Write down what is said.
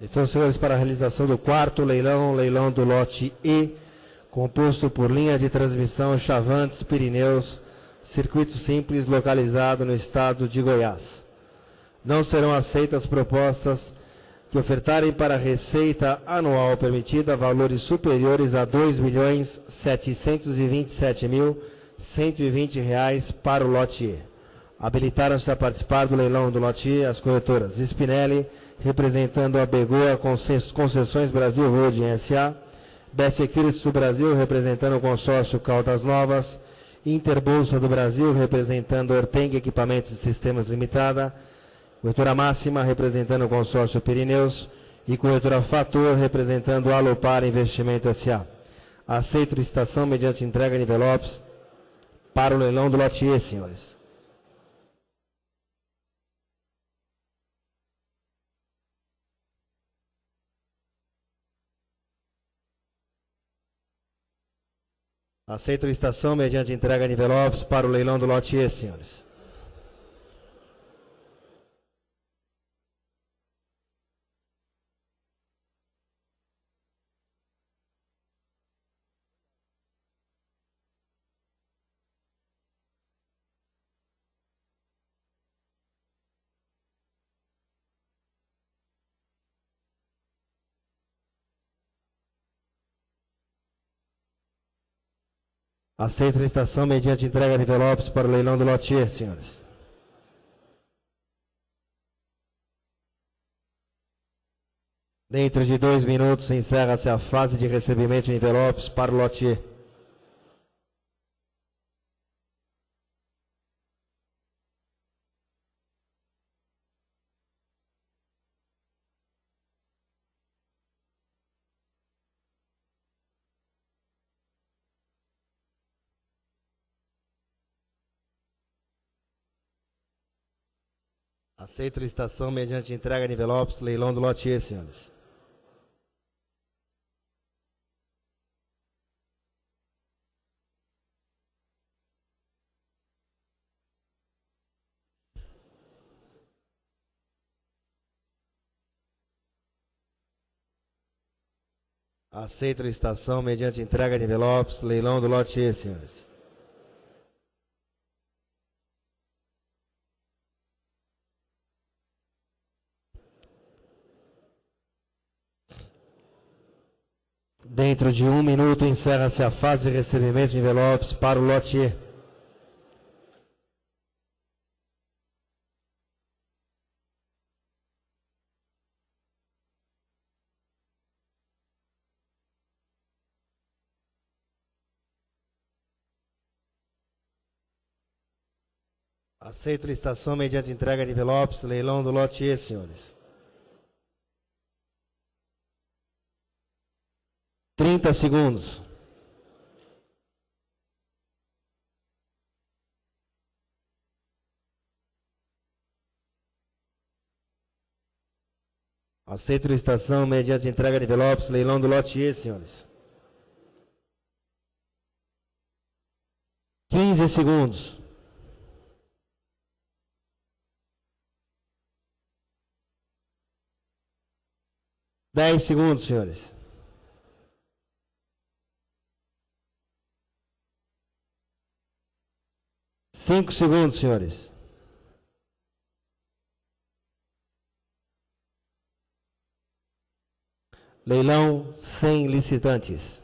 Estão, senhores, para a realização do quarto leilão, leilão do lote E, composto por linha de transmissão Chavantes Pirineus, circuito simples localizado no estado de Goiás. Não serão aceitas propostas que ofertarem para receita anual permitida valores superiores a 2.727.120 reais para o lote E. Habilitaram-se a participar do leilão do lote E as corretoras Spinelli, representando a Begoa Concessões Brasil Holding S.A., Best Securities do Brasil, representando o consórcio Caldas Novas, Interbolsa do Brasil, representando Orteng Equipamentos e Sistemas Limitada, Corretora Máxima, representando o consórcio Pirineus, e corretora Fator, representando Alopar Investimento S.A. Aceito licitação mediante entrega de envelopes para o leilão do lote E, senhores. Aceito a licitação mediante entrega de envelopes para o leilão do lote E, senhores. Aceito a licitação mediante entrega de envelopes para o leilão do lote E, senhores. Dentro de dois minutos encerra-se a fase de recebimento de envelopes para o lote Aceito licitação mediante entrega de envelopes, leilão do lote E, senhores. Aceito licitação mediante entrega de envelopes, leilão do lote E, senhores. Dentro de um minuto encerra-se a fase de recebimento de envelopes para o lote. Aceito licitação mediante entrega de envelopes, leilão do lote E, senhores. 30 segundos. Aceito licitação mediante entrega de envelopes, leilão do lote E, senhores. 15 segundos. Dez segundos, senhores. Cinco segundos, senhores. Leilão sem licitantes.